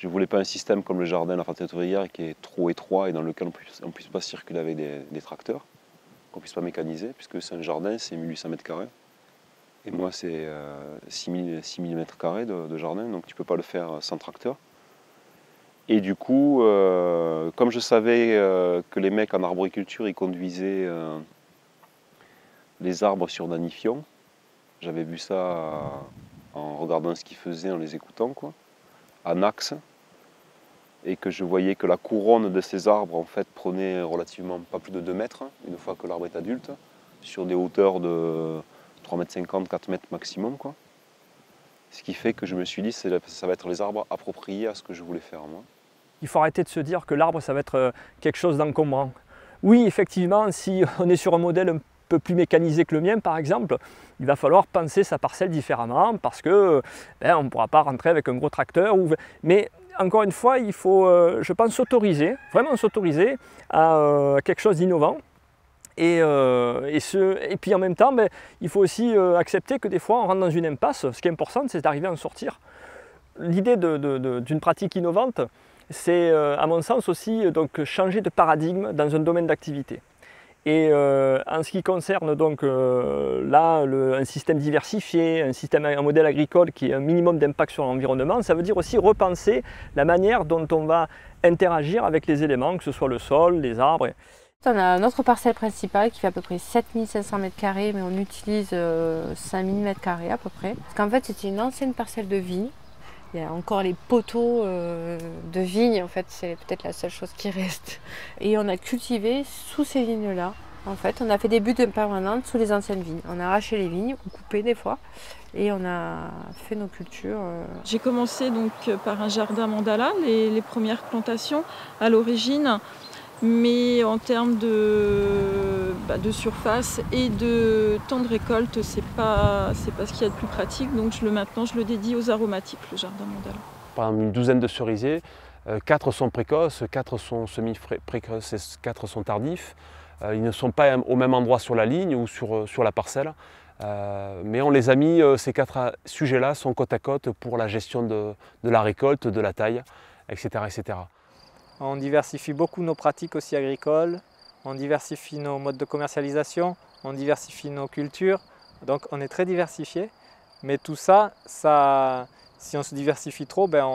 Je ne voulais pas un système comme le jardin la Fontaine ouvrière qui est trop étroit et dans lequel on ne puisse, pas circuler avec des, tracteurs, qu'on ne puisse pas mécaniser, puisque c'est un jardin, c'est 1800 mètres carrés. Et moi, c'est 6000, 6000 mètres carrés de, jardin, donc tu ne peux pas le faire sans tracteur. Et du coup, euh, comme je savais euh, que les mecs en arboriculture, ils conduisaient euh, les arbres sur Danifion, j'avais vu ça en regardant ce qu'ils faisaient, en les écoutant, quoi, en axe, et que je voyais que la couronne de ces arbres, en fait, prenait relativement pas plus de 2 mètres, une fois que l'arbre est adulte, sur des hauteurs de 3,50 m, 4 mètres maximum, quoi. Ce qui fait que je me suis dit, ça va être les arbres appropriés à ce que je voulais faire, moi il faut arrêter de se dire que l'arbre, ça va être euh, quelque chose d'encombrant. Oui, effectivement, si on est sur un modèle plus mécanisé que le mien, par exemple, il va falloir penser sa parcelle différemment parce que ben, on ne pourra pas rentrer avec un gros tracteur. Mais encore une fois, il faut, euh, je pense, s'autoriser, vraiment s'autoriser à euh, quelque chose d'innovant. Et, et, puis en même temps, ben, il faut aussi accepter que des fois on rentre dans une impasse. Ce qui est important, c'est d'arriver à en sortir. L'idée d'une pratique innovante, c'est euh, à mon sens aussi euh, donc, changer de paradigme dans un domaine d'activité. Et euh, en ce qui concerne donc là un système diversifié, un système, un modèle agricole qui a un minimum d'impact sur l'environnement, ça veut dire aussi repenser la manière dont on va interagir avec les éléments, que ce soit le sol, les arbres. On a notre parcelle principale qui fait à peu près 7500 m2, mais on utilise 5000 m2 à peu près. Parce qu'en fait, c'était une ancienne parcelle de vigne il y a encore les poteaux euh, de vignes, en fait, c'est peut-être la seule chose qui reste. Et on a cultivé sous ces vignes-là. En fait, on a fait des buts permanentes sous les anciennes vignes. On a arraché les vignes, on coupait des fois, et on a fait nos cultures. Euh. J'ai commencé donc par un jardin mandala, les premières plantations à l'origine mais en termes bah, de, surface et de temps de récolte, c'est pas, pas ce qu'il y a de plus pratique. Donc je le, maintenant, je le dédie aux aromatiques, le jardin mandala. Par exemple, une douzaine de cerisiers, euh, quatre sont précoces, quatre sont semi-précoces et quatre sont tardifs. Euh, ils ne sont pas au même endroit sur la ligne ou sur, euh, sur la parcelle. mais on les a mis, ces quatre sujets-là sont côte à côte pour la gestion de, de la récolte, de la taille, etc. etc. On diversifie beaucoup nos pratiques aussi agricoles, on diversifie nos modes de commercialisation, on diversifie nos cultures. Donc on est très diversifié. Mais tout ça, si on se diversifie trop, ben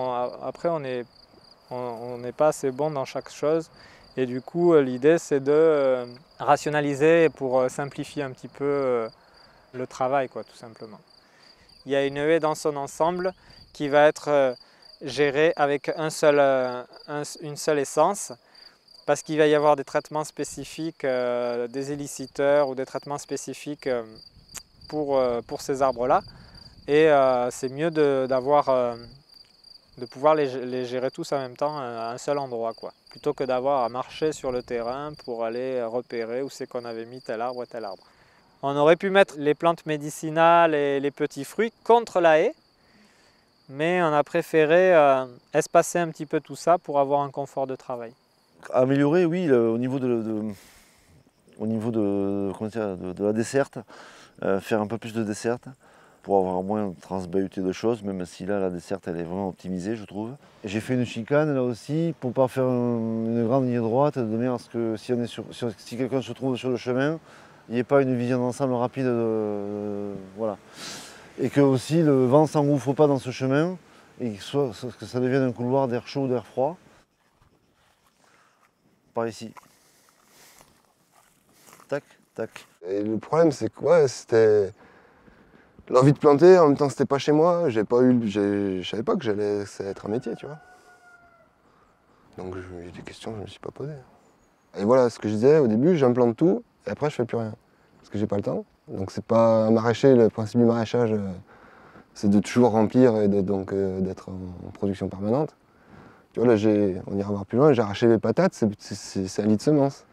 après on n'est pas assez bon dans chaque chose. Et du coup, euh, l'idée c'est de euh, rationaliser pour euh, simplifier un petit peu le travail, quoi, tout simplement. Il y a une haie dans son ensemble qui va être gérer avec une seule essence parce qu'il va y avoir des traitements spécifiques, euh, des éliciteurs ou des traitements spécifiques euh, pour, pour ces arbres-là. Et c'est mieux de, de pouvoir les, les, gérer tous en même temps à un seul endroit, quoi. plutôt que d'avoir à marcher sur le terrain pour aller repérer où c'est qu'on avait mis tel arbre et tel arbre. On aurait pu mettre les plantes médicinales et les petits fruits contre la haie, mais on a préféré euh, espacer un petit peu tout ça pour avoir un confort de travail. Améliorer, oui, au niveau de, la desserte, euh, faire un peu plus de desserte pour avoir moins transbahuté de choses, même si là la desserte elle est vraiment optimisée je trouve. J'ai fait une chicane là aussi pour pas faire une grande ligne droite, de manière à ce que si, quelqu'un se trouve sur le chemin, il n'y ait pas une vision d'ensemble rapide. De, voilà et que aussi le vent s'engouffre pas dans ce chemin et que, ça devienne un couloir d'air chaud, d'air froid. Par ici. Tac, tac. Et le problème c'est quoi C'était l'envie de planter, en même temps c'était pas chez moi, j'ai pas eu, je savais pas que j'allais être un métier, tu vois. Donc j'ai des questions que je me suis pas posées. Et voilà ce que je disais au début, j'implante tout et après je fais plus rien. Parce que j'ai pas le temps. Donc c'est pas un maraîcher, le principe du maraîchage, euh, c'est de toujours remplir et euh, d'être en, production permanente. Tu vois, là, on ira voir plus loin, j'ai arraché les patates, c'est un lit de semence.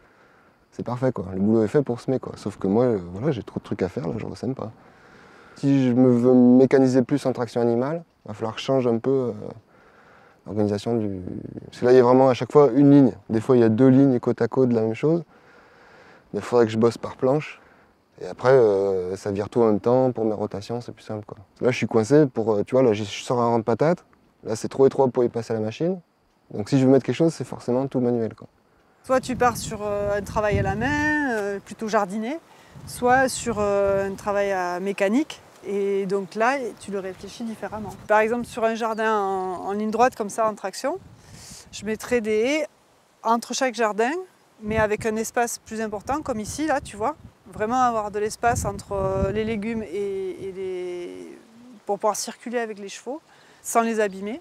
C'est parfait, quoi. Le boulot est fait pour semer, quoi. Sauf que moi, euh, voilà, j'ai trop de trucs à faire, là, je ne sème pas. Si je me veux mécaniser plus en traction animale, il va falloir que je change un peu l'organisation du... Parce que là, il y a vraiment à chaque fois une ligne. Des fois, il y a deux lignes côte à côte de la même chose. Mais il faudrait que je bosse par planche. Et après, euh, ça vire tout en même temps pour mes rotations, c'est plus simple. Quoi. Là, je suis coincé pour, euh, tu vois, là, je sors un rang de patates, Là, c'est trop étroit pour y passer à la machine. Donc si je veux mettre quelque chose, c'est forcément tout manuel. Soit tu pars sur euh, un travail à la main, euh, plutôt jardinier, soit sur euh, un travail mécanique. Et donc là, tu le réfléchis différemment. Par exemple, sur un jardin en, ligne droite, comme ça, en traction, je mettrais des haies entre chaque jardin, mais avec un espace plus important, comme ici, là, tu vois. Vraiment avoir de l'espace entre les légumes et les... pour pouvoir circuler avec les chevaux, sans les abîmer,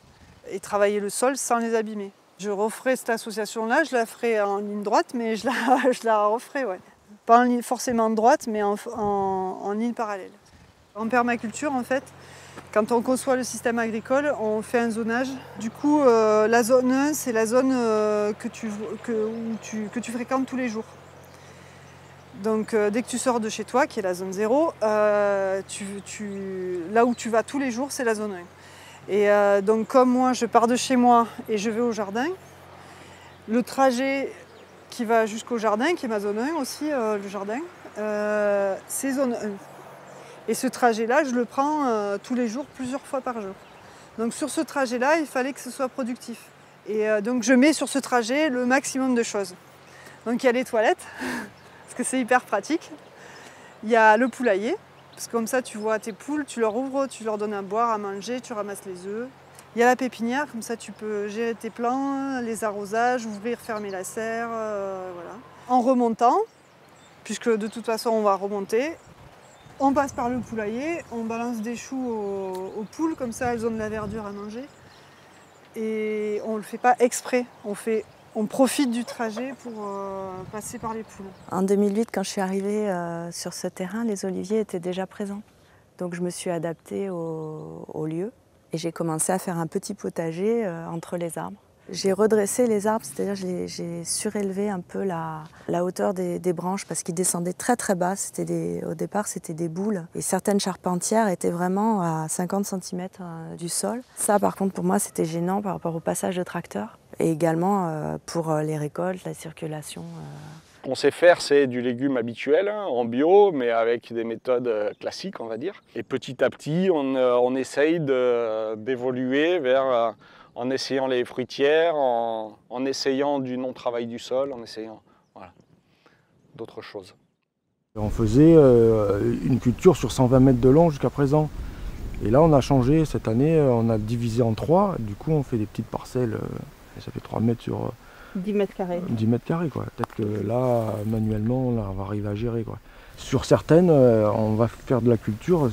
et travailler le sol sans les abîmer. Je referai cette association-là, je la ferai en ligne droite, mais je la, je la referai, ouais. Pas en ligne forcément droite, mais en, ligne parallèle. En permaculture, en fait, quand on conçoit le système agricole, on fait un zonage. Du coup, euh, la zone 1, c'est la zone euh, que, tu, que, tu- que tu fréquentes tous les jours. Donc, euh, dès que tu sors de chez toi, qui est la zone 0, euh, tu, tu- là où tu vas tous les jours, c'est la zone 1. Et euh, donc, comme moi, je pars de chez moi et je vais au jardin, le trajet qui va jusqu'au jardin, qui est ma zone 1 aussi, euh, le jardin, euh, c'est zone 1. Et ce trajet-là, je le prends tous les jours, plusieurs fois par jour. Donc sur ce trajet-là, il fallait que ce soit productif. Et donc je mets sur ce trajet le maximum de choses. Donc il y a les toilettes, parce que c'est hyper pratique. Il y a le poulailler, parce que comme ça tu vois tes poules, tu leur ouvres, tu leur donnes à boire, à manger, tu ramasses les œufs. Il y a la pépinière, comme ça tu peux gérer tes plants, les arrosages, ouvrir, fermer la serre, euh, voilà. En remontant, puisque de toute façon on va remonter, on passe par le poulailler, on balance des choux aux, poules, comme ça elles ont de la verdure à manger. Et on ne le fait pas exprès, on, fait, on profite du trajet pour euh, passer par les poules. En 2008, quand je suis arrivée euh, sur ce terrain, les oliviers étaient déjà présents. Donc je me suis adaptée au, lieu et j'ai commencé à faire un petit potager euh, entre les arbres. J'ai redressé les arbres, c'est-à-dire j'ai- surélevé un peu la, hauteur des, branches parce qu'ils descendaient très très bas. Au départ, c'était des boules et certaines charpentières étaient vraiment à 50 cm du sol. Ça, par contre, pour moi, c'était gênant par rapport au passage de tracteur et également euh, pour euh, les récoltes, la circulation. euh, qu'on sait faire, c'est du légume habituel, hein, en bio, mais avec des méthodes classiques, on va dire. Et petit à petit, on, on essaye d'évoluer vers, en essayant les fruitières, en, en essayant du non-travail du sol, en essayant voilà, d'autres choses. On faisait euh, une culture sur 120 mètres de long jusqu'à présent. Et là, on a changé cette année, on a divisé en trois. Du coup, on fait des petites parcelles. euh, ça fait 3 mètres sur euh, 10 mètres carrés. 10 mètres carrés. quoi. Peut-être que là, manuellement, là, on va arriver à gérer. Quoi. Sur certaines, euh, on va faire de la culture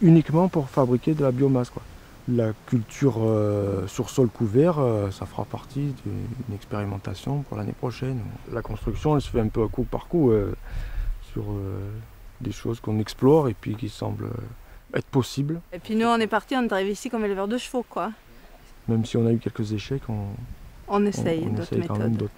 uniquement pour fabriquer de la biomasse. Quoi. La culture euh, sur sol couvert, euh, ça fera partie d'une expérimentation pour l'année prochaine. La construction, elle se fait un peu à coup par coup euh, sur euh, des choses qu'on explore et puis qui semblent euh, être possibles. Et puis nous, on est parti, on est arrivé ici comme éleveur de chevaux, quoi. Même si on a eu quelques échecs, on, On essaye d'autres méthodes.